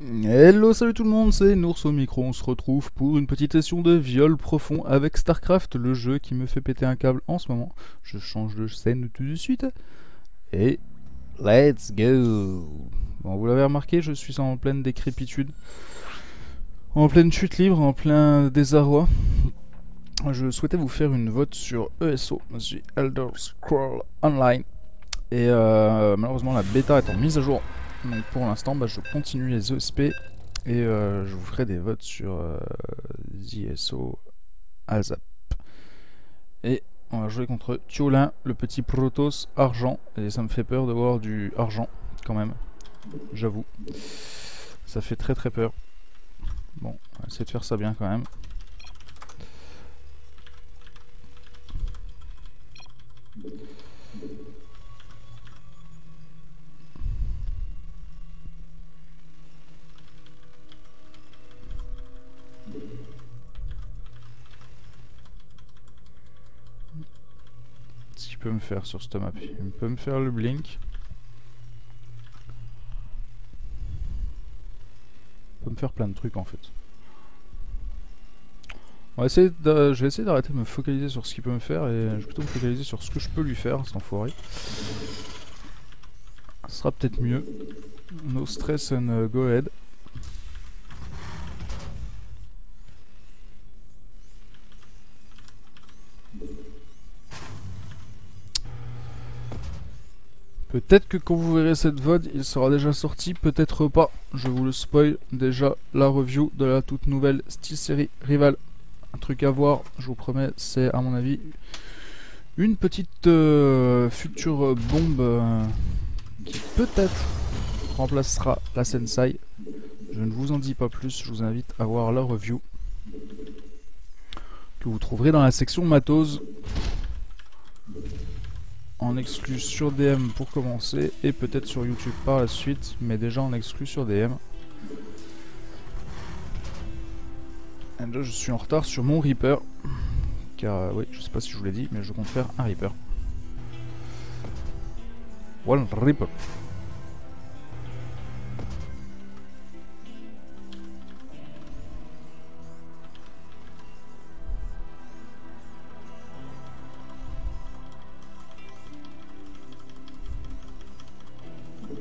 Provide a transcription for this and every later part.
Hello, salut tout le monde, c'est Nours au micro. On se retrouve pour une petite session de viol profond avec StarCraft, le jeu qui me fait péter un câble en ce moment. Je change de scène tout de suite. Et let's go. Bon, vous l'avez remarqué, je suis en pleine décrépitude, en pleine chute libre, en plein désarroi. Je souhaitais vous faire une vote sur ESO, The Elder Scroll Online. Et euh, malheureusement, la bêta est en mise à jour. Donc pour l'instant, bah, je continue les ESP et euh, je vous ferai des votes sur euh, ZSO ASAP. Et on va jouer contre Tiolin, le petit Protoss argent. Et ça me fait peur de voir du argent quand même, j'avoue. Ça fait très très peur. Bon, on va essayer de faire ça bien quand même. Peut me faire sur cette map. Il peut me faire le blink. Il peut me faire plein de trucs en fait. On va essayer je vais essayer d'arrêter de me focaliser sur ce qu'il peut me faire et je vais plutôt me focaliser sur ce que je peux lui faire, cet enfoiré. Ce sera peut-être mieux. No stress and uh, go ahead. Peut-être que quand vous verrez cette VOD, il sera déjà sorti, peut-être pas. Je vous le spoil déjà la review de la toute nouvelle Steel Series Rival. Un truc à voir, je vous promets, c'est à mon avis une petite euh, future bombe euh, qui peut-être remplacera la Sensei. Je ne vous en dis pas plus, je vous invite à voir la review que vous trouverez dans la section matos en exclu sur DM pour commencer et peut-être sur YouTube par la suite, mais déjà en exclu sur DM. Et là je suis en retard sur mon Reaper, car euh, oui, je sais pas si je vous l'ai dit, mais je compte faire un Reaper. One Reaper.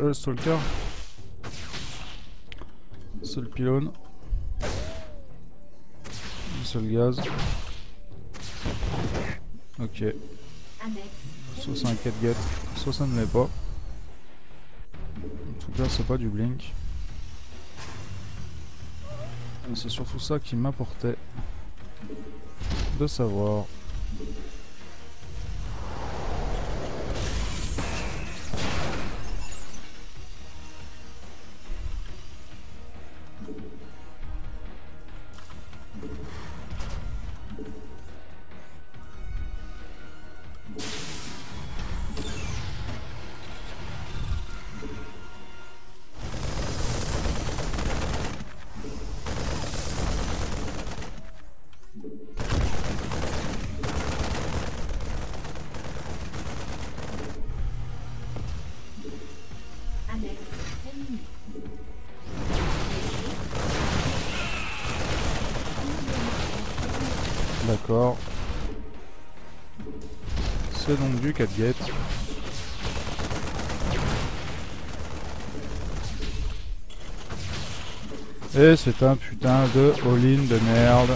Le stalker. Seul pylône. Seul gaz. Ok. Soit c'est un 4 get, soit ça ne l'est pas. En tout cas, c'est pas du blink. C'est surtout ça qui m'apportait de savoir. D'accord. c'est donc du 4 get. Et c'est un putain de all-in de merde.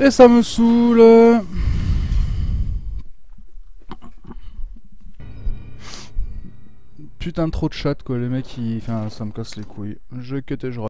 Et ça me saoule. Putain trop de chat quoi, les mecs ils... Enfin ça me casse les couilles. Je cut et je